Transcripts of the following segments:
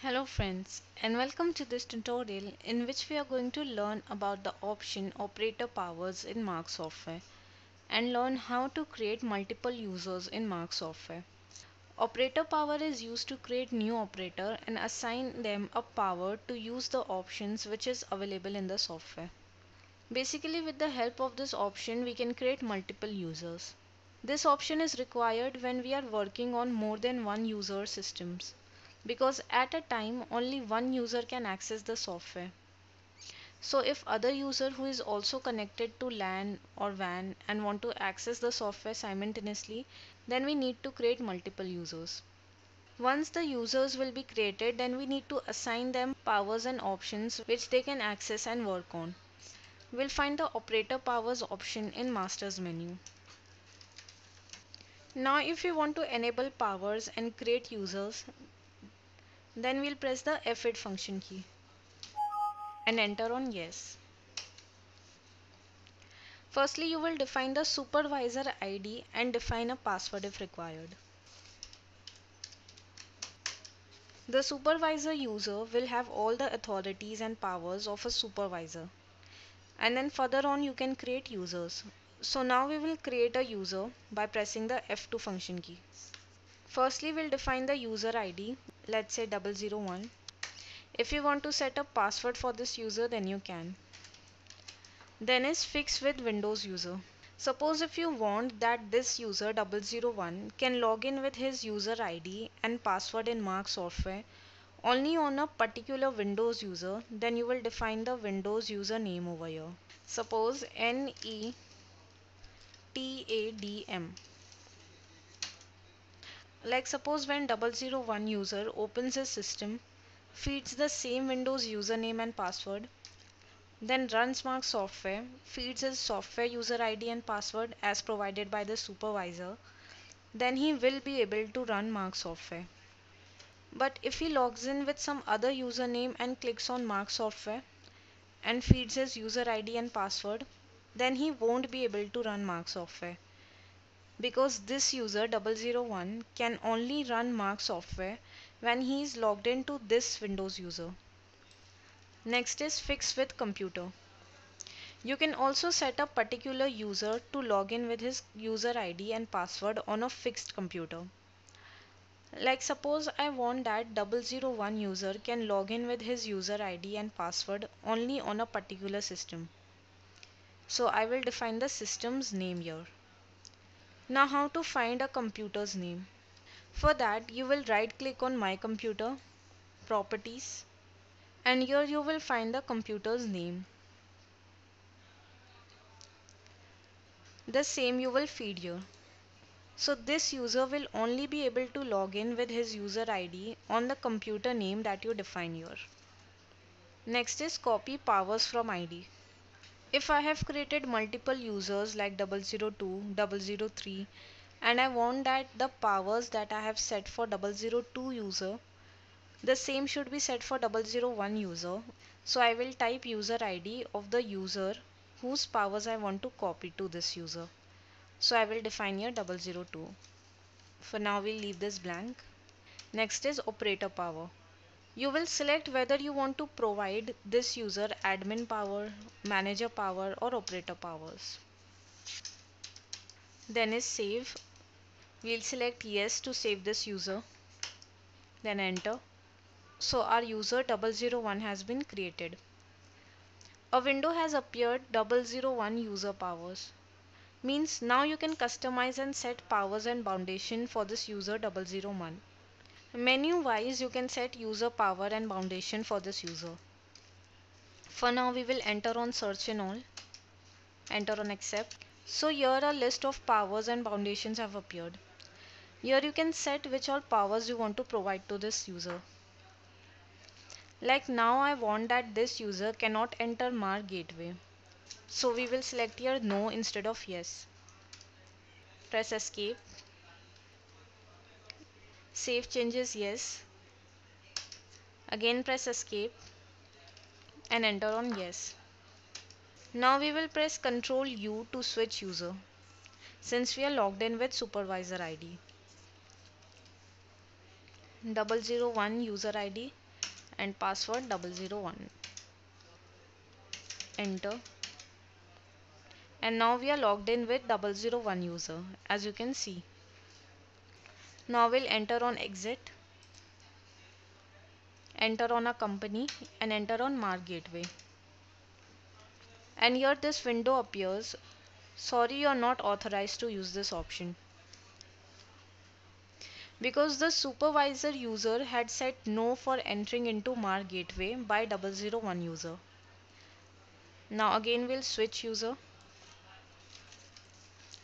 Hello friends and welcome to this tutorial in which we are going to learn about the option operator powers in Marg software and learn how to create multiple users in Marg software. Operator power is used to create new operator and assign them a power to use the options which is available in the software. Basically with the help of this option we can create multiple users. This option is required when we are working on more than one user systems because at a time only one user can access the software. So if other user who is also connected to LAN or WAN and want to access the software simultaneously, then we need to create multiple users. Once the users will be created, then we need to assign them powers and options which they can access and work on. We'll find the operator powers option in masters menu. Now if we want to enable powers and create users, then we'll press the F8 function key and enter on yes. Firstly, you will define the supervisor ID and define a password if required. The supervisor user will have all the authorities and powers of a supervisor. And then further on you can create users. So now we will create a user by pressing the F2 function key. Firstly, we'll define the user ID let's say 001 if you want to set a password for this user then you can. Then is fixed with windows user. Suppose if you want that this user 001 can log in with his user id and password in Marg software only on a particular windows user then you will define the windows user name over here. Suppose n e t a d m like suppose when 001 user opens his system, feeds the same Windows username and password, then runs Marg software, feeds his software user ID and password as provided by the supervisor, then he will be able to run Marg software. But if he logs in with some other username and clicks on Marg software and feeds his user ID and password, then he won't be able to run Marg software because this user 001 can only run Marg software when he is logged into this Windows user. Next is fix with computer. You can also set a particular user to log in with his user ID and password on a fixed computer. Like suppose I want that 001 user can log in with his user ID and password only on a particular system. So I will define the system's name here. Now how to find a computer's name. For that you will right click on my computer, properties and here you will find the computer's name. The same you will feed here. So this user will only be able to log in with his user ID on the computer name that you define here. Next is copy powers from ID. If I have created multiple users like 002, 003 and I want that the powers that I have set for 002 user the same should be set for 001 user. So I will type user ID of the user whose powers I want to copy to this user. So I will define here 002. For now we'll leave this blank. Next is operator power. You will select whether you want to provide this user admin power, manager power or operator powers. Then is save. We'll select yes to save this user. Then enter. So our user 001 has been created. A window has appeared 001 user powers. Means now you can customize and set powers and boundation for this user 001. Menu wise you can set user power and boundation for this user. For now we will enter on search and all. Enter on accept. So here a list of powers and boundations have appeared. Here you can set which all powers you want to provide to this user. Like now I want that this user cannot enter Marg gateway. So we will select here no instead of yes. Press escape Save changes yes. Again press escape and enter on yes. Now we will press Ctrl U to switch user since we are logged in with supervisor ID. 001 user ID and password 001 enter and now we are logged in with 001 user as you can see now we'll enter on exit. Enter on a company and enter on Marg Gateway. And here this window appears. Sorry you're not authorized to use this option. Because the supervisor user had set no for entering into Marg Gateway by 001 user. Now again we'll switch user,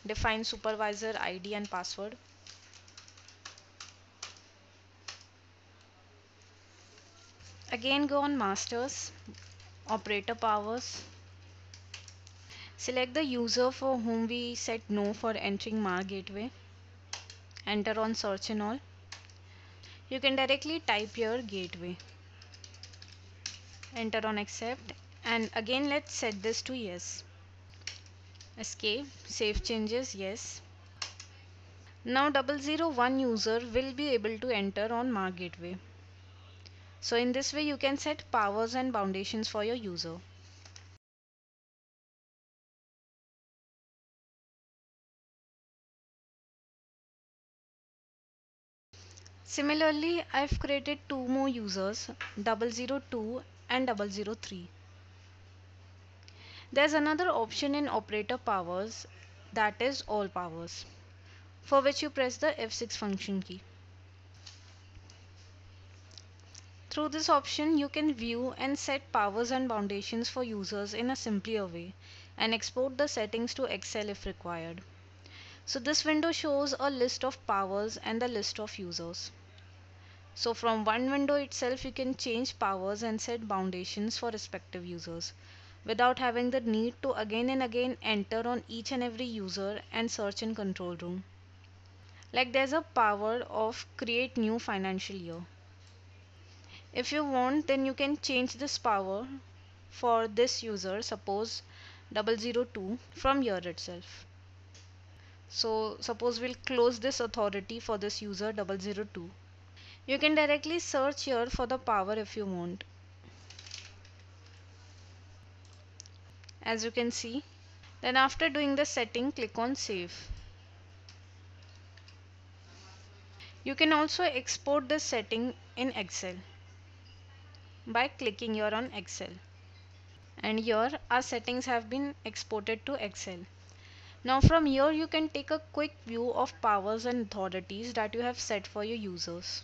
define supervisor ID and password. Again go on masters, operator powers. Select the user for whom we set no for entering Marg Gateway. Enter on search and all. You can directly type your gateway. Enter on accept. And again let's set this to yes. Escape. Save changes. Yes. Now 001 user will be able to enter on Marg Gateway so in this way you can set powers and boundations for your user Similarly, I've created two more users 002 and 003. There's another option in operator powers that is all powers for which you press the F6 function key. Through this option you can view and set powers and boundations for users in a simpler way and export the settings to Excel if required. So this window shows a list of powers and the list of users. So from one window itself you can change powers and set boundations for respective users without having the need to again and again enter on each and every user and search in control room. Like there's a power of create new financial year. If you want then you can change this power for this user suppose 002 from here itself. So suppose we'll close this authority for this user 002 you can directly search here for the power if you want. As you can see. Then after doing the setting, click on save. You can also export the setting in Excel by clicking here on Excel. And here our settings have been exported to Excel. Now from here you can take a quick view of powers and authorities that you have set for your users.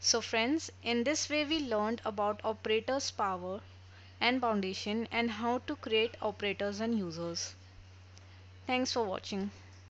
So friends, in this way we learned about operators power and boundation and how to create operators and users. Thanks for watching.